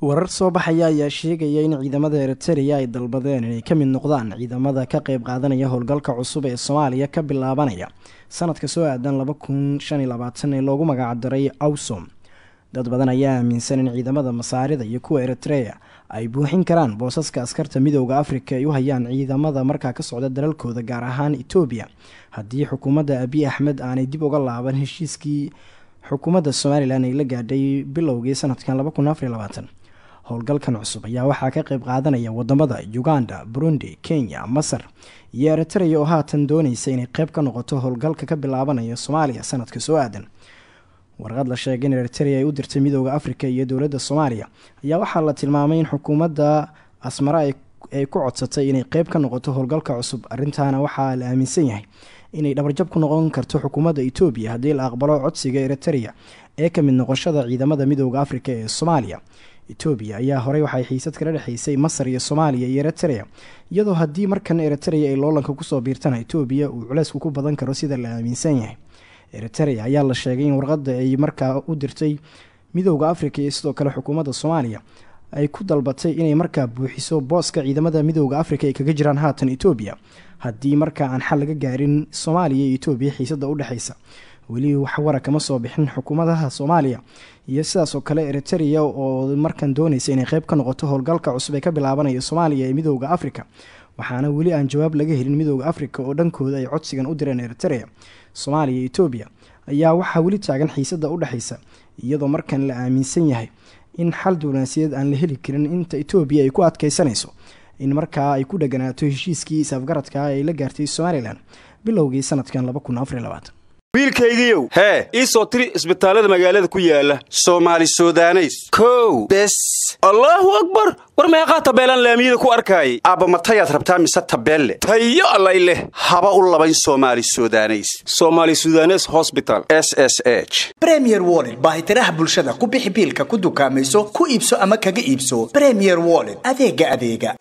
warar soo baxaya ayaa sheegaya in ciidamada eritrea ay dalbadeen inay ka mid noqdaan ciidamada ka qeyb qaadanaya howlgalka cusub ee soomaaliya ka bilaabanaya. Sanadka soo aadan laba kun shan iyo labaatan ee loogu magacdaray awsom. Dad badan ayaa aaminsan in ciidamada masaarida iyo kuwa eritrea ay buuxin karaan boosaska askarta midooda afrika ay u hayaan ciidamada markaa ka socda dalalkooda gaar ahaan etoobiya haddii xukuumadda abiy axmed aanay dib uga laaban heshiiskii xukuumadda somalilan ay la gaadhay bilowgii sanadkan laba kun afariy labaatan howlgalkan cusub ayaa waxaa ka qayb qaadanaya waddamada uganda burundi kenya masar. Iyo eritrea oo haatan dooneysa inay qeyb ka noqoto howlgalka ka bilaabanaya soomaaliya sanadka soo aadan. Warqad la sheegay in eritrea ay u dirtay midooda afrika iyo dowladda soomaaliya ayaa waxaa la tilmaamay in xukuumadda asmara ay ku codsatay inay qeyb ka noqoto howlgalka cusub. Arrintaana waxaa la aaminsan yahay inay dhabarjab ku noqon karto xukuumadda etoobiya haddii la aqbalo codsiga eritrea ee ka mid noqoshada ciidamada midooda afrika ee soomaaliya etoobiya ayaa horey waxay xiisad kala dhexeysay masar iyo soomaaliya iyo eritrea. Iyadoo haddii markan eritrea ay loolanka ku soo biirtana etoobiya uu culeysku ku badan karo sida la aaminsan yahay. Eritrea ayaa la sheegay in warqada ay markaa u dirtay midooda afrika iyo sidoo kale xukuumadda soomaaliya ay ku dalbatay inay markaa buuxiso booska ciidamada midooda afrika ay kaga jiraan haatan etoobiya haddii markaa aan xal laga gaarin soomaaliya iyo etoobiya xiisada udhexeysa weli wax wara kama soo bixin xukuumadaha soomaaliya iyo sidaas oo kale eritrea oo markan dooneysa inay qeyb ka noqoto howlgalka cusub ee ka bilaabanaya soomaaliya ee midooda afrika. Waxaana weli aan jawaab laga helin midooda afrika oo dhankooda ay codsigan u direen eritrea soomaaliya iyo etoobiya ayaa waxaa weli taagan xiisada udhexeysa iyadoo markan la aaminsan yahay in xal duulansiyeed aan la heli karin inta etoobiya ay ku adkeysanayso in markaa ay ku dheganaato heshiiskii isafgaradka ay la gaartay somalilan bilowgii sanadkan wiilkaygiiow hee. ii soo tiri isbitaallada magaalada ku yaalla soomaali sudaneys. Kow. Bes. Allaahu akbar. War meeqaa tabeelaan laamiyada ku arkaayay? Aabbamatayaad rabtaa mise tabeelle? Tayo allay leh. Haba u labayn soomaali sudaneys. Somaali sudanes hosbital s s h. Bremier wollet baahitiraha bulshada ku bixi biilka ku dukaamayso ku iibso ama kaga iibso. Bremier wollet adeega adeega